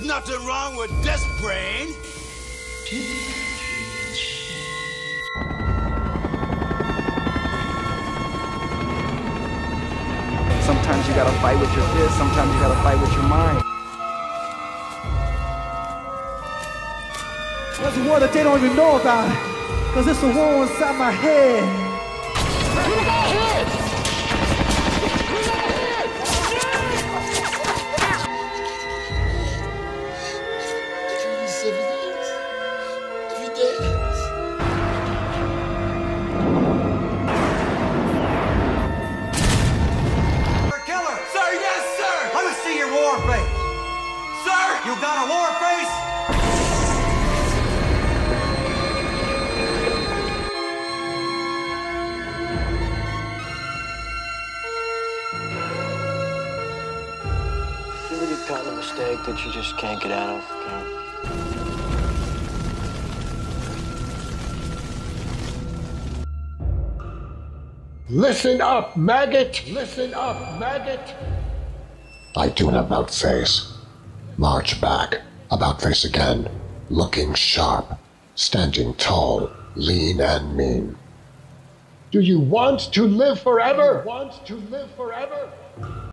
nothing wrong with this brain. Sometimes you gotta fight with your fist, sometimes you gotta fight with your mind. There's a war that they don't even know about. Cause it's a war inside my head. Your war face! Sir! You got a war face? You ever get caught in a mistake that you just can't get out of? Karen? Listen up, maggot! Listen up, maggot! I do an about face. March back. About face again. Looking sharp. Standing tall. Lean and mean. Do you want to live forever? Want to live forever?